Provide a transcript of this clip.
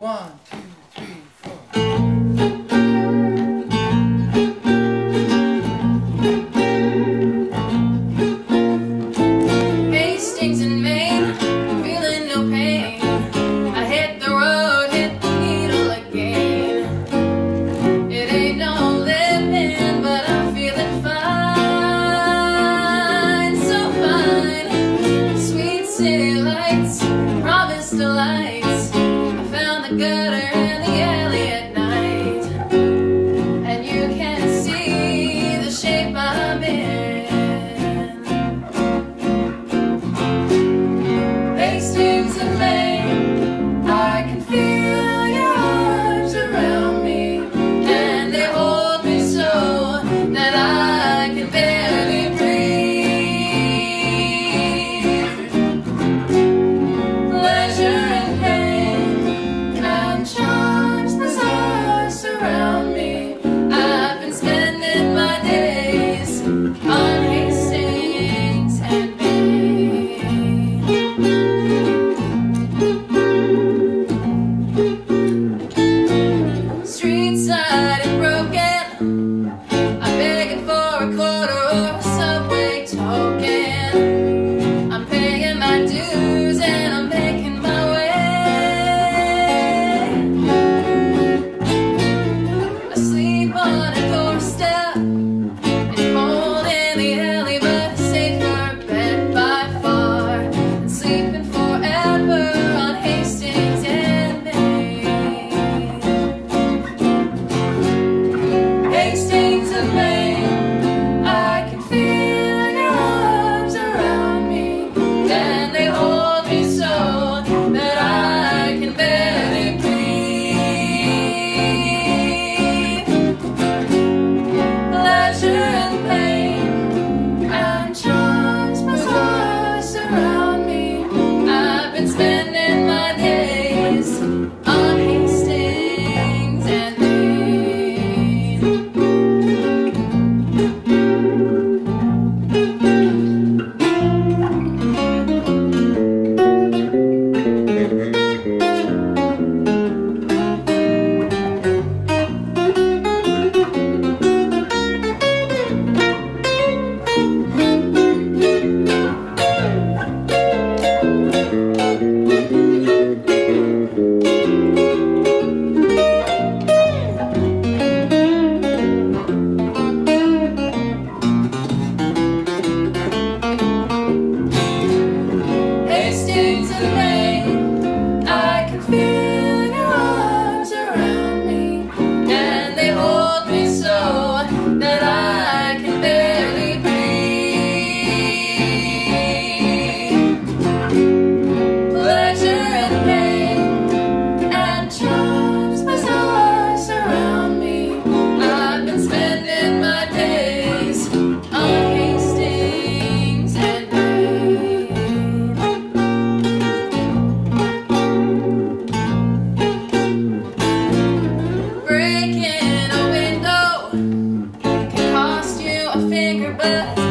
One, two, three, four. Hastings in Maine, Sweet Into the rain. your.